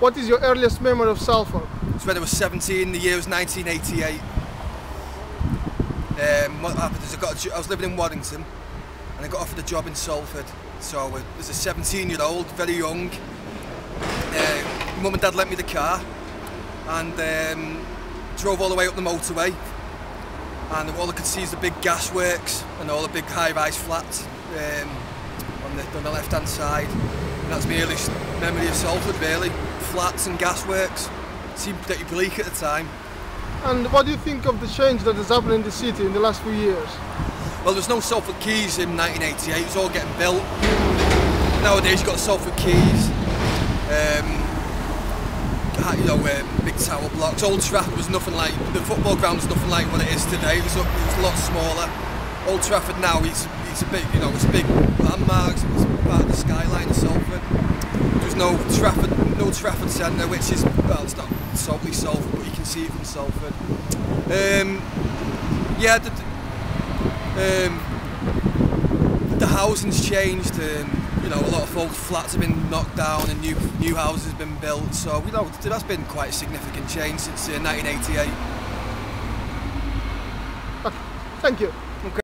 What is your earliest memory of Salford? It's when I was 17, the year was 1988. Um, what happened is I, got a, I was living in Waddington and I got offered a job in Salford. So I was a 17 year old, very young. Uh, Mum and Dad lent me the car and um, drove all the way up the motorway and all I could see is the big gasworks and all the big high-rise flats um, on the, on the left-hand side. And that's my earliest memory of Salford, really. Flats and gasworks. Seemed pretty bleak at the time. And what do you think of the change that has happened in the city in the last few years? Well, there's no Salford Quays in 1988. It was all getting built. Nowadays, you've got Salford Quays. Um, you know, um, big tower blocks. Old Trafford was nothing like, the football ground was nothing like what it is today. It was, it was a lot smaller. Old Trafford now, it's, it's a big, you know, it's big landmarks, it's part of the skyline of Salford. There's no Trafford, no Trafford Centre, which is, well, it's not solely Salford, but you can see it from Salford. Um, yeah, the, um, the housing's changed. Um, you know, a lot of folks' flats have been knocked down and new new houses have been built. So, you know, that's been quite a significant change since uh, 1988. Okay. Thank you. Okay.